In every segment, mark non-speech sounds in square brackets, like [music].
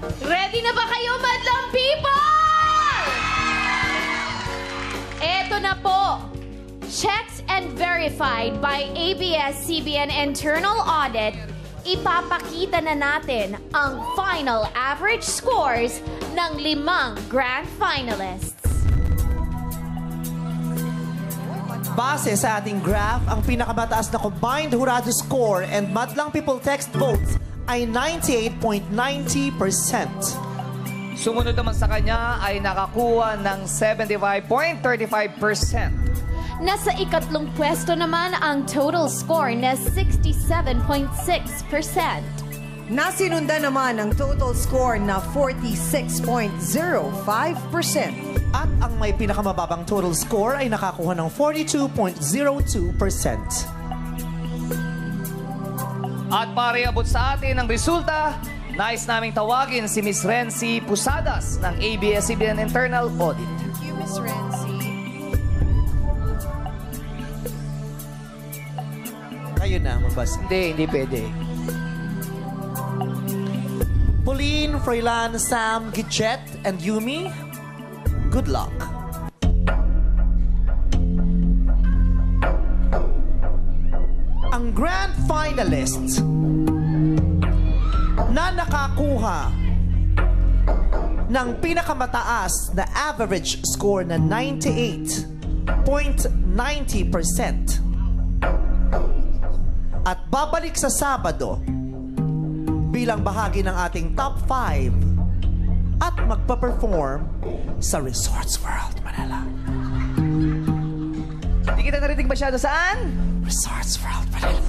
Ready na ba kayo, madlang people? Eto na po. Checked and verified by ABS-CBN Internal Audit, ipapakita na natin ang final average scores ng limang grand finalists. Base sa ating graph, ang pinakamataas na combined hurado score and Madlang People text votes ay 98.90%. Sumunod naman sa kanya ay nakakuha ng 75.35%. Nasa ikatlong pwesto naman ang total score na 67.6%. Nasinunda naman ang total score na 46.05%. At ang may pinakamababang total score ay nakakuha ng 42.02%. At para iabot sa atin ang resulta, nais naming tawagin si Miss Renzi Pusadas ng ABS-CBN Internal Audit. Thank you, Miss Renzi. Kayo na, mabasa. Hindi, hindi pwede. Pauline, Froilan, Sam, Gichet, and Yumi, good luck. Ang grand finalist na nakakuha ng pinakamataas na average score na 98.90% at babalik sa Sabado bilang bahagi ng ating top 5 at magpa-perform sa Resorts World Manila. Hindi kita narinig masyado saan? Resorts World Manila.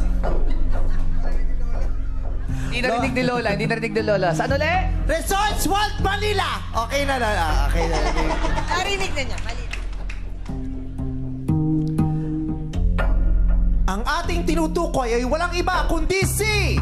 Hindi narinig ni Lola, hindi narinig ni Lola. Saan uli? Resorts World Manila! Okay na na. ah, Okay na. Okay. Narinig na niya. Mali. Ang ating tinutukoy ay walang iba kundi si...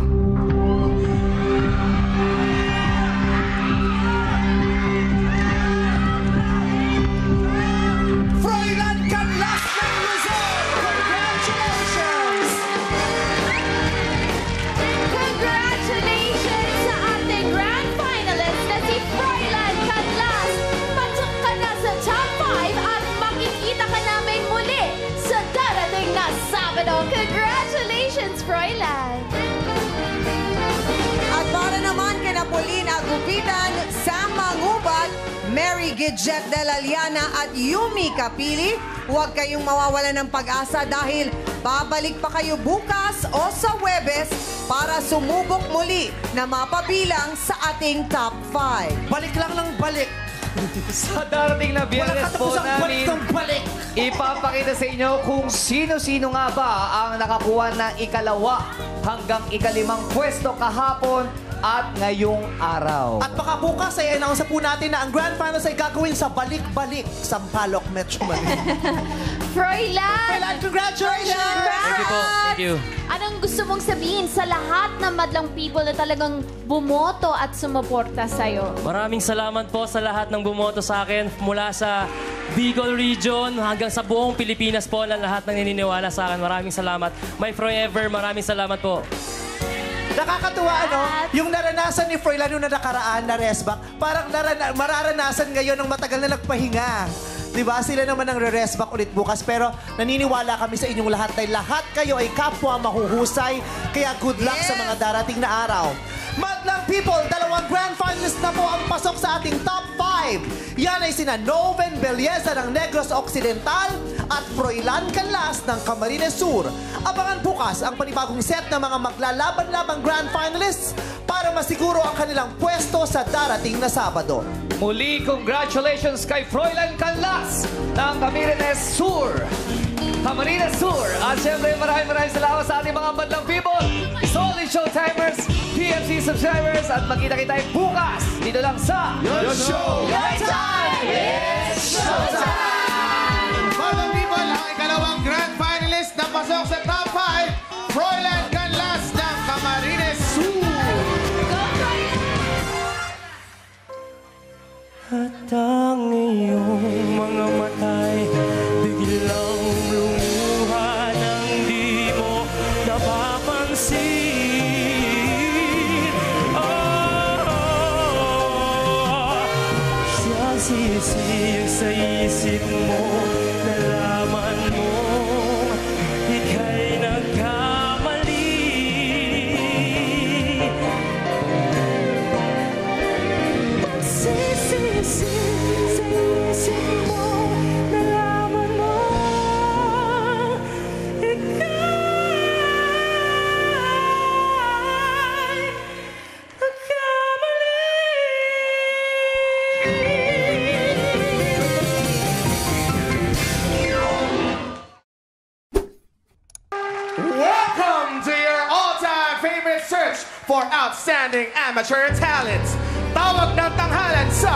Congratulations, Froilan! At para naman kina Pauline Agupitan, Sam Mangubat, Mary Gidjet de la Liana at Yumi Kapili, huwag kayong mawawala ng pag-asa dahil babalik pa kayo bukas o sa Webes para sumubok muli na mapabilang sa ating top 5. Balik lang ng balik. [laughs] Sa darating na biyernes po namin, balik. ipapakita sa inyo kung sino-sino nga ba ang nakakuha ng ikalawa hanggang ikalimang pwesto kahapon at ngayong araw. At baka bukas ay announce po natin na ang Grand Finals ay gagawin sa balik-balik Sampaloc Metro Manila. [laughs] Froilan! Froilan, congratulations! Thank you po. Thank you. Anong gusto mong sabihin sa lahat ng madlang people na talagang bumoto at sumuporta sa'yo? Maraming salamat po sa lahat ng bumoto sa akin mula sa Bicol Region hanggang sa buong Pilipinas po na lahat ng naniniwala sa akin. Maraming salamat. My forever, maraming salamat po. Nakakatuwa, ano? Yung naranasan ni Froilan yung na nakaraan na resback, parang narana- mararanasan ngayon ng matagal na nagpahinga. Di ba? Sila naman ang re-resback ulit bukas. Pero naniniwala kami sa inyong lahat dahil lahat kayo ay kapwa mahuhusay. Kaya good luck sa mga darating na araw. Madlang people, dalawang grand finalists na po ang pasok sa ating top 5. Yan ay sina Noven Belleza ng Negros Occidental at Froilan Canlas ng Camarines Sur. Abangan bukas ang panibagong set ng mga maglalaban-labang grand finalists para masiguro ang kanilang pwesto sa darating na Sabado. Muli, congratulations kay Froilan Canlas ng Camarines Sur. Camarines Sur. At syempre, maraming maraming salamat sa ating mga madlang people, solid showtimers, PMC subscribers, at magkita-kita bukas dito lang sa Your show! Your Time! It's Showtime! Mga people, ang ikalawang grand finalist na pasok sa Nagsisiyag sa isip mo Nalaman mo for outstanding amateur talents. Tawag ng tanghalan sa